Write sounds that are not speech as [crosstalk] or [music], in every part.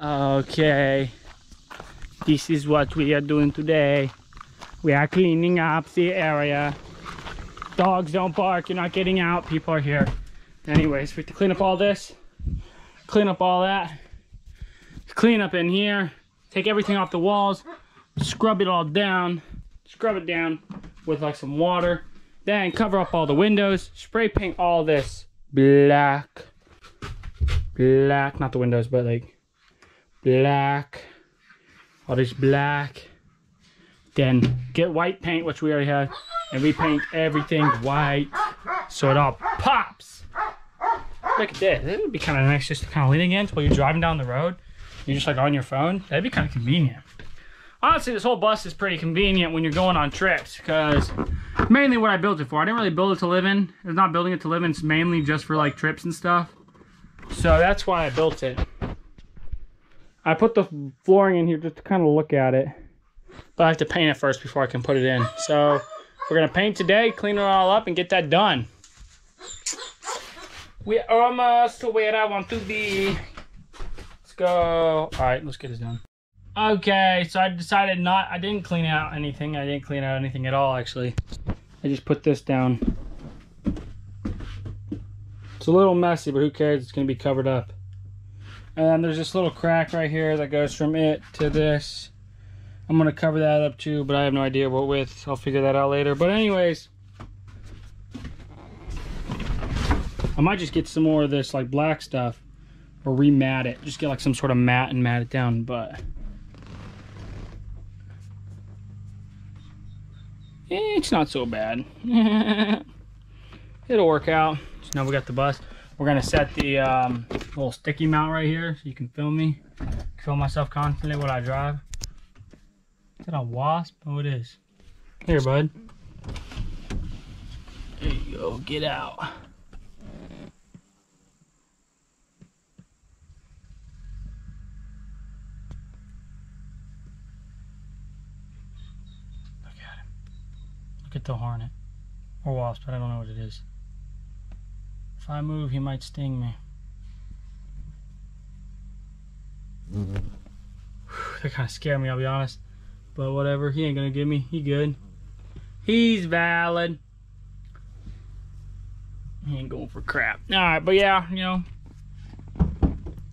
Okay, this is what we are doing today. We are cleaning up the area. Dogs don't bark, you're not getting out, people are here. Anyways, we have to clean up all this, clean up all that, clean up in here, take everything off the walls, scrub it all down, scrub it down with like some water, then cover up all the windows, spray paint all this black, black, not the windows, but like black, all this black. Then get white paint, which we already have, and repaint everything white so it all pops. Look at this. It would be kind of nice just to kind of lean against while you're driving down the road. You're just like on your phone. That'd be kind of convenient. Honestly, this whole bus is pretty convenient when you're going on trips because mainly what I built it for. I didn't really build it to live in. It's not building it to live in. It's mainly just for like trips and stuff. So that's why I built it. I put the flooring in here just to kind of look at it. But I have to paint it first before I can put it in. So we're going to paint today, clean it all up, and get that done. We are almost to where I want to be. Let's go. All right, let's get this done. Okay, so I decided not, I didn't clean out anything. I didn't clean out anything at all, actually. I just put this down. It's a little messy, but who cares? It's going to be covered up. And there's this little crack right here that goes from it to this. I'm going to cover that up too, but I have no idea what width. I'll figure that out later. But anyways, I might just get some more of this like black stuff or remat it. Just get like some sort of mat and mat it down, but eh, it's not so bad. [laughs] It'll work out. So now we got the bus. We're gonna set the um, little sticky mount right here so you can film me. Film myself constantly while I drive. Is that a wasp? Oh, it is. Here, bud. There you go. Get out. Look at him. Look at the hornet. Or wasp, I don't know what it is. If I move, he might sting me. Mm-hmm. That kind of scared me, I'll be honest. But whatever, he ain't gonna get me. He good. He's valid. He ain't going for crap. Alright, but yeah, you know.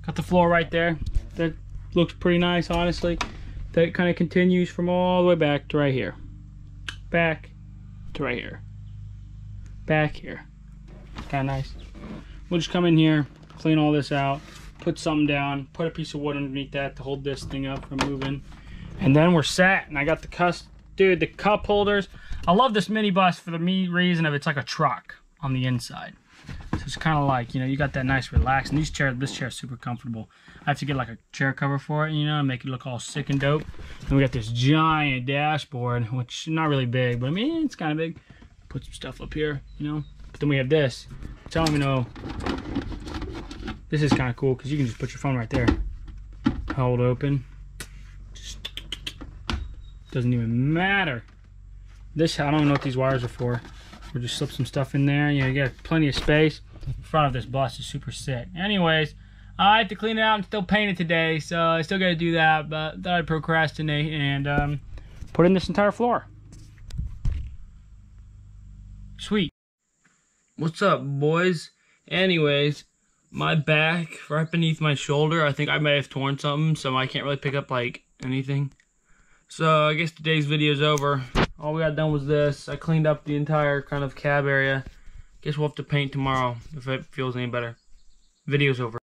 Got the floor right there. That looks pretty nice, honestly. That kind of continues from all the way back to right here. Back to right here. Back here. Kind of nice. We'll just come in here, clean all this out, put something down, put a piece of wood underneath that to hold this thing up from moving. And then we're set. And I got the cuss, dude, the cup holders. I love this mini bus for the me reason of it's like a truck on the inside. So it's kind of like, you know, you got that nice relax. And these chairs, this chair is super comfortable. I have to get like a chair cover for it, you know, and make it look all sick and dope. And we got this giant dashboard, which not really big, but I mean, it's kind of big. Put some stuff up here, you know. But then we have this. Tell me no. This is kind of cool because you can just put your phone right there. Hold open. Just doesn't even matter. This, I don't know what these wires are for. We'll just slip some stuff in there. You know, you got plenty of space. In front of this bus is super sick. Anyways, I have to clean it out and still paint it today, so I still got to do that, but thought I'd procrastinate and um, put in this entire floor. Sweet. What's up, boys? Anyways, my back, right beneath my shoulder, I think I may have torn something, so I can't really pick up, like, anything. So, I guess today's video's over. All we got done was this. I cleaned up the entire kind of cab area. Guess we'll have to paint tomorrow, if it feels any better. Video's over.